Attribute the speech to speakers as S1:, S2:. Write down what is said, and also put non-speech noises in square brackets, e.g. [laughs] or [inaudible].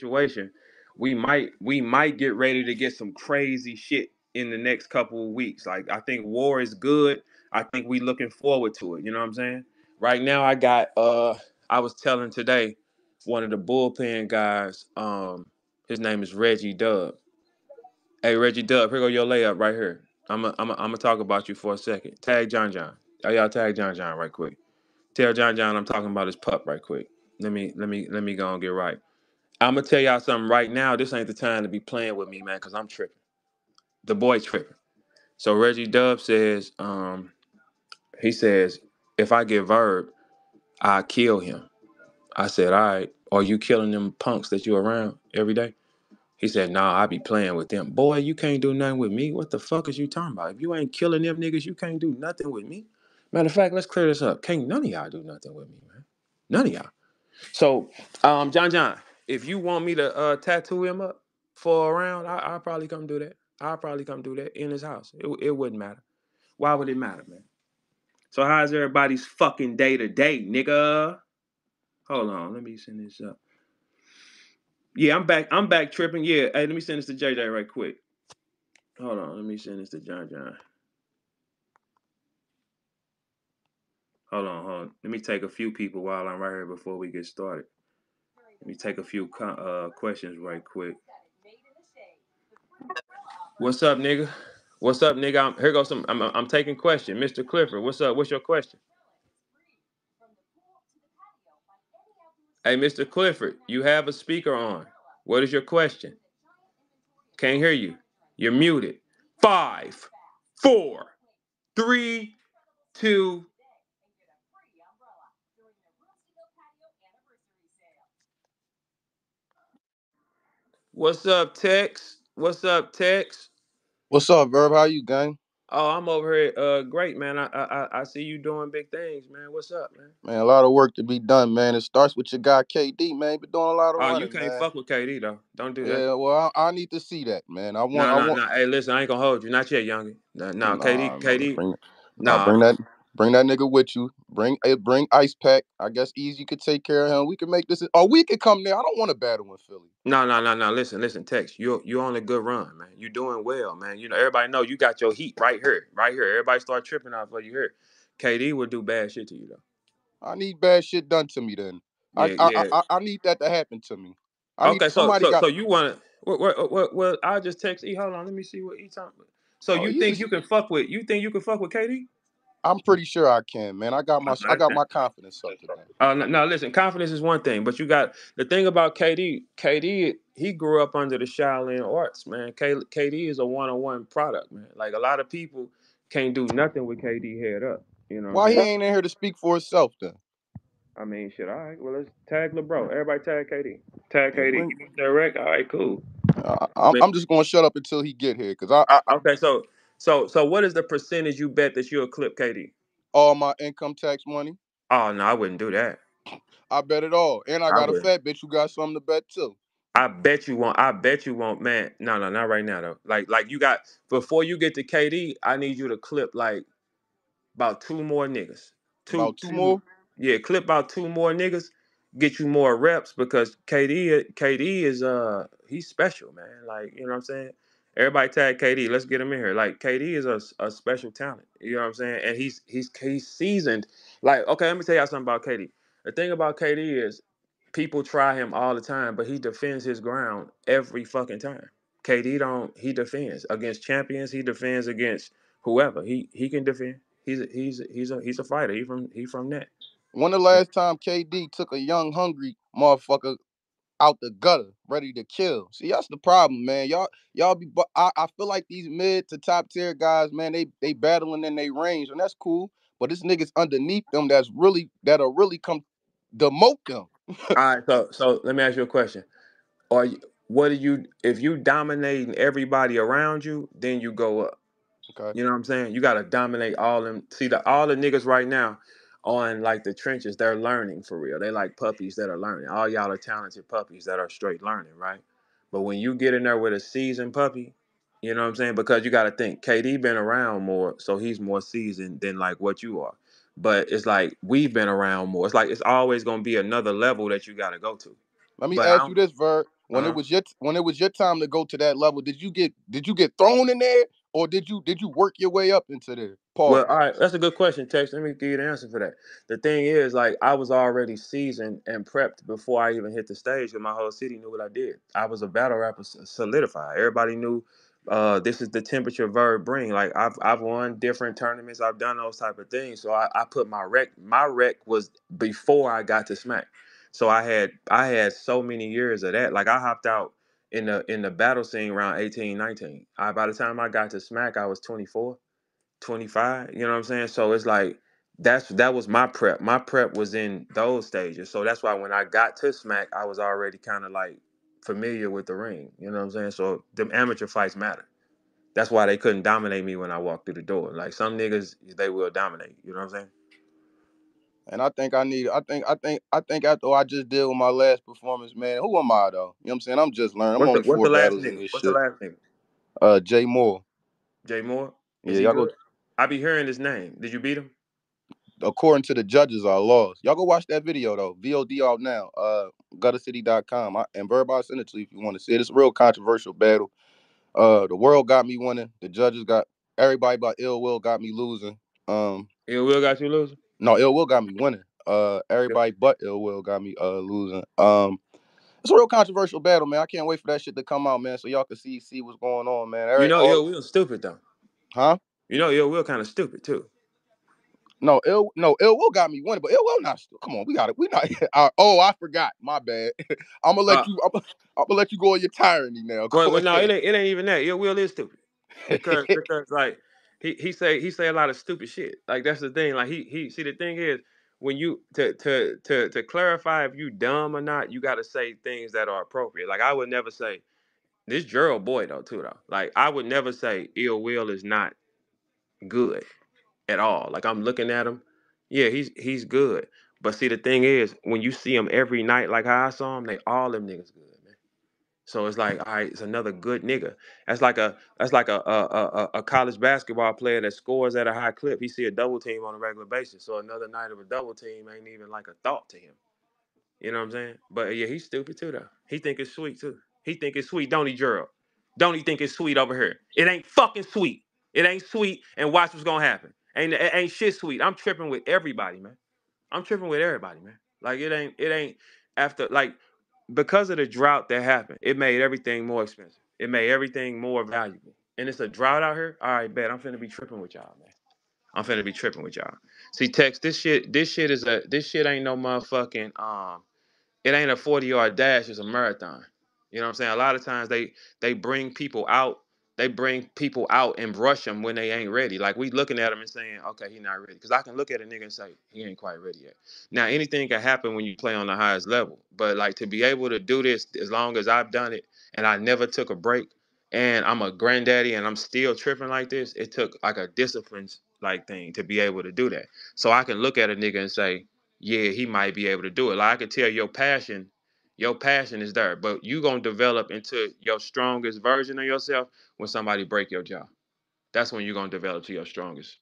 S1: situation, we might we might get ready to get some crazy shit in the next couple of weeks. Like I think war is good. I think we looking forward to it. You know what I'm saying? Right now, I got uh, I was telling today one of the bullpen guys. Um, his name is Reggie Dub. Hey Reggie Dub, here go your layup right here. I'm i I'm am I'm gonna talk about you for a second. Tag John John. Oh y'all tag John John right quick. Tell John John I'm talking about his pup right quick. Let me let me let me go and get right. I'm gonna tell y'all something right now. This ain't the time to be playing with me, man, because I'm tripping. The boy tripping. So Reggie Dub says, um, he says, if I get verb, I kill him. I said, all right. Are you killing them punks that you around every day? He said, nah, I be playing with them. Boy, you can't do nothing with me. What the fuck is you talking about? If you ain't killing them niggas, you can't do nothing with me. Matter of fact, let's clear this up. Can't none of y'all do nothing with me, man. None of y'all. So, um, John John, if you want me to uh, tattoo him up for a round, I, I'll probably come do that. I'll probably come do that in his house. It, it wouldn't matter. Why would it matter, man? So how's everybody's fucking day to day, nigga? Hold on, let me send this up. Yeah, I'm back. I'm back tripping. Yeah, hey, let me send this to JJ right quick. Hold on, let me send this to John John. Hold on, hold on. Let me take a few people while I'm right here before we get started. Let me take a few uh, questions right quick. What's up, nigga? What's up, nigga? I'm, here goes some. I'm, I'm taking question, Mr. Clifford. What's up? What's your question? Hey, Mr. Clifford, you have a speaker on. What is your question? Can't hear you. You're muted. Five, four, three, two. What's up, Tex? What's up, Tex?
S2: What's up, Verb? How you, gang?
S1: Oh, I'm over here. Uh, great, man. I, I I see you doing big things, man. What's up, man?
S2: Man, a lot of work to be done, man. It starts with your guy KD, man. Been doing a lot of
S1: Oh,
S2: running,
S1: you can't
S2: man.
S1: fuck with KD though. Don't do that.
S2: Yeah, well, I, I need to see that, man. I want,
S1: No,
S2: I
S1: no,
S2: want.
S1: no. Hey, listen, I ain't gonna hold you. Not yet, youngin. No, no
S2: Nah,
S1: KD,
S2: man,
S1: KD.
S2: bring, nah,
S1: Nah,
S2: bring that, bring that nigga with you. Bring, eh, bring Ice Pack. I guess Easy could take care of him. We can make this, or we could come there. I don't want to battle with Philly.
S1: no, no, no, no. Listen, listen, Tex. You you on a good run, man. You're doing well, man. You know everybody know you got your heat right here, right here. Everybody start tripping off of you here. KD would do bad shit to you though.
S2: I need bad shit done to me. Then
S1: Yeah,
S2: I, I,
S1: yeah.
S2: I, I need that to happen to me. I need
S1: Okay, so
S2: somebody
S1: so
S2: got.
S1: so you want to? Well, well, well, I'll just text E. Hold on, let me see what E talking about. So
S2: Oh,
S1: you think you can fuck with? You think you can fuck with KD?
S2: I'm pretty sure I can, man. I got my, I got my confidence up today.
S1: Uh, no, no, listen, confidence is one thing, but you got the thing about KD. KD, he grew up under the Shaolin arts, man. K, KD is a one-on-one product, man. Like a lot of people can't do nothing with KD head up. You know.
S2: Why
S1: I'm
S2: he ain't in here to speak for himself then?
S1: I mean, shit. All right. Well, let's tag LeBron. Everybody tag KD. Tag KD.
S2: bring-
S1: He went direct. All right, cool.
S2: Uh, I'm, I'm just gonna shut up until he get here, cause I, I
S1: okay, so so so what is the percentage you bet that you'll clip KD?
S2: all my income tax money,
S1: Oh no, I wouldn't do that.
S2: I bet it all, and I
S1: I
S2: got a fat bitch You got something to bet too.
S1: I bet you won't. I bet you won't, man. No, no, not right now though. Like, like you got before you get to KD, I need you to clip like about two more niggas. Two,
S2: About two more.
S1: Yeah, clip about two more niggas. Get you more reps because KD, KD is uh he's special, man. Like you know what I'm saying. Everybody tag KD. Let's get him in here. Like KD is a, a special talent. You know what I'm saying? And he's he's he's seasoned. Like okay, let me tell y'all something about KD. The thing about KD is people try him all the time, but he defends his ground every fucking time. KD don't he defends against champions. He defends against whoever. He he can defend. He's a, he's a, he's a he's a fighter. He from he from that.
S2: When the last time KD took a young hungry motherfucker out the gutter, ready to kill? See, that's the problem, man. Y'all y'all be. I, I feel like these mid to top tier guys, man, they they battling in their range, and that's cool. But this niggas underneath them that's really that'll really come demote them. [laughs]
S1: All right, so so let me ask you a question. Are you what do you if you dominating everybody around you, then you go up.
S2: Okay.
S1: You know what I'm saying? You gotta dominate all them. See the all the niggas right now on like the trenches, they're learning for real. They like puppies that are learning. All y'all are talented puppies that are straight learning, right? But when you get in there with a seasoned puppy, you know what I'm saying? Because you gotta think, KD been around more, so he's more seasoned than like what you are. But it's like we've been around more. It's like it's always gonna be another level that you gotta go to.
S2: Let me
S1: But
S2: ask you this, Verb. when
S1: Uh-huh.
S2: it was your when it was your time to go to that level, did you get did you get thrown in there or did you did you work your way up into there? Paul.
S1: Well, all right, that's a good question, Tex. Let me give you the answer for that. The thing is, like, I was already seasoned and prepped before I even hit the stage, and my whole city knew what I did. I was a battle rapper solidified. Everybody knew uh, this is the temperature Verb bring. Like, I've I've won different tournaments. I've done those type of things. So I, I put my rec. My rec was before I got to Smack. So I had I had so many years of that. Like, I hopped out in the in the battle scene around 18, 19. I, by the time I got to Smack, I was 24. 25 you know what i'm saying? So it's like that's that was my prep. My prep was in those stages. So that's why when i got to smack i was already kind of like familiar with the ring you know what i'm saying? So the amateur fights matter. That's why they couldn't dominate me when i walked through the door. Like some niggas they will dominate you know what i'm saying?
S2: And I think I need I think I think I think after I just did with my last performance, man, who am I though? You know what I'm saying? I'm just learning. I'm
S1: what's the,
S2: only
S1: what's
S2: four
S1: the last
S2: battles in
S1: nigga?
S2: this
S1: what's the last nigga?
S2: Uh Jay Moore.
S1: jay moore? Is
S2: Yeah, y'all go
S1: good i be hearing his name did you beat him
S2: according to the judges, I lost. Y'all go watch that video though. VOD out now. Uh guttercity.com. I, and Verb I'll send it to you if you want to see it. It's a real controversial battle. Uh the world got me winning. The judges got everybody but ill will got me losing. Um
S1: Ill will got you losing
S2: no, ill will got me winning. Uh everybody but ill will got me uh losing. Um it's a real controversial battle, man. I can't wait for that shit to come out, man, so y'all can see see what's going on, man.
S1: you
S2: Every,
S1: know
S2: all,
S1: Ill will stupid though
S2: huh?
S1: You know Ill will kind of stupid too
S2: No, ill no, ill will got me winning, but ill will not. Come on, we got it. We not. [laughs] Uh, oh, I forgot. My bad. [laughs] I'm gonna let
S1: Uh,
S2: you. I'm, I'm gonna let you go on your tyranny now. Go
S1: well, no, it ain't, it ain't even that. Ill will is stupid because [laughs] because like he he say he say a lot of stupid shit. Like that's the thing. Like he he see the thing is when you to to to to clarify if you dumb or not, you got to say things that are appropriate. Like I would never say this Gerald boy though too though. Like I would never say ill will is not good at all. Like I'm looking at him, yeah, he's he's good. But see the thing is when you see him every night like how I saw him, they all them niggas good, man. So it's like, all right, it's another good nigga. That's like a that's like a a, a, a college basketball player that scores at a high clip. He see a double team on a regular basis. So another night of a double team ain't even like a thought to him. You know what I'm saying? But yeah, he's stupid too though. He think it's sweet too. He think it's sweet, don't he, Gerald? Don't he think it's sweet over here? It ain't fucking sweet. It ain't sweet, and watch what's gonna happen. Ain't it ain't shit sweet. I'm tripping with everybody, man. I'm tripping with everybody, man. Like it ain't it ain't after like because of the drought that happened, it made everything more expensive. It made everything more valuable. And it's a drought out here. All right, bet I'm finna be tripping with y'all, man. I'm finna be tripping with y'all. See, Tex, this shit, this shit is a this shit ain't no motherfucking um it ain't a 40 yard dash, it's a marathon. You know what I'm saying? A lot of times they they bring people out, they bring people out and brush them when they ain't ready. Like we looking at them and saying, okay, he not ready. Because I can look at a nigga and say, he ain't quite ready yet. Now anything can happen when you play on the highest level. But like to be able to do this as long as I've done it and I never took a break and I'm a granddaddy and I'm still tripping like this, it took like a discipline like thing to be able to do that. So I can look at a nigga and say, yeah, he might be able to do it. Like I could tell your passion, your passion is there, but you gonna develop into your strongest version of yourself when somebody break your jaw. That's when you're gonna develop to your strongest.